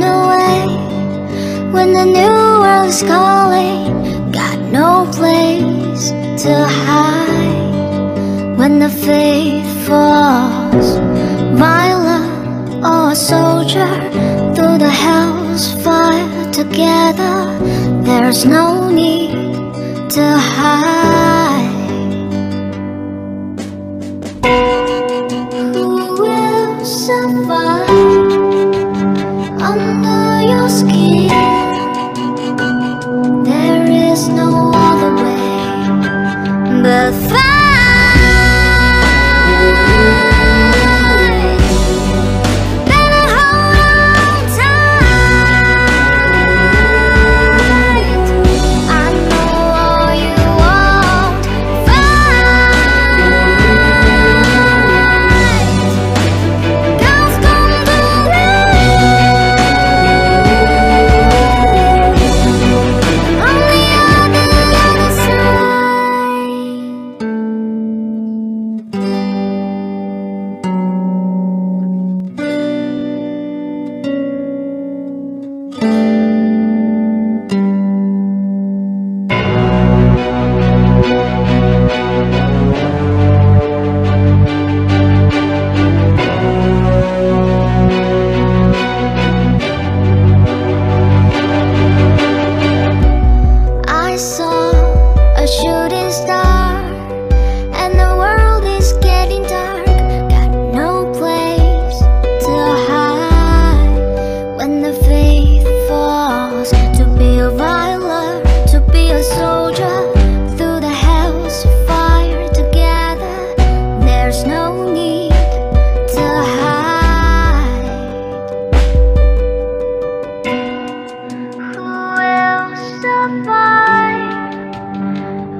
run away When the new world's calling. Got no place to hide When the faith falls. Violent or soldier Through the hell's fire together. There's no need to hide.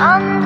on